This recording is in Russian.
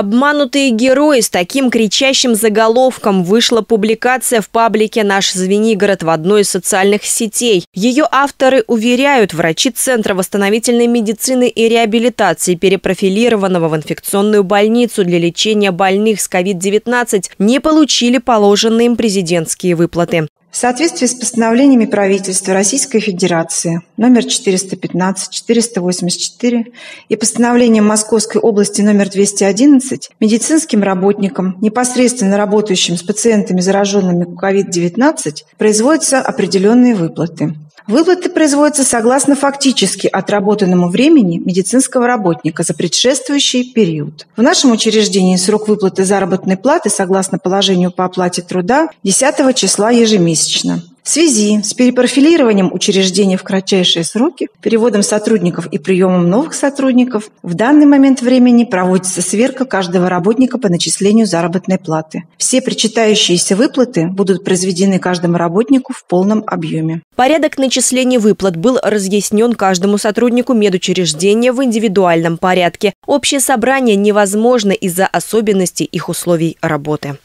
Обманутые герои с таким кричащим заголовком вышла публикация в паблике «Наш Звенигород» в одной из социальных сетей. Ее авторы уверяют, врачи Центра восстановительной медицины и реабилитации, перепрофилированного в инфекционную больницу для лечения больных с COVID-19, не получили положенные им президентские выплаты. В соответствии с постановлениями правительства Российской Федерации номер 415, 484 и постановлением Московской области номер 211 медицинским работникам, непосредственно работающим с пациентами, зараженными COVID-19, производятся определенные выплаты. Выплаты производятся согласно фактически отработанному времени медицинского работника за предшествующий период. В нашем учреждении срок выплаты заработной платы согласно положению по оплате труда 10 числа ежемесячно. В связи с перепрофилированием учреждения в кратчайшие сроки, переводом сотрудников и приемом новых сотрудников, в данный момент времени проводится сверка каждого работника по начислению заработной платы. Все причитающиеся выплаты будут произведены каждому работнику в полном объеме. Порядок начисления выплат был разъяснен каждому сотруднику медучреждения в индивидуальном порядке. Общее собрание невозможно из-за особенностей их условий работы.